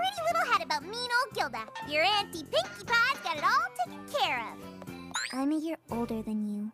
pretty little head about mean old Gilda. Your Auntie Pinkie Pie's got it all taken care of. I'm a year older than you.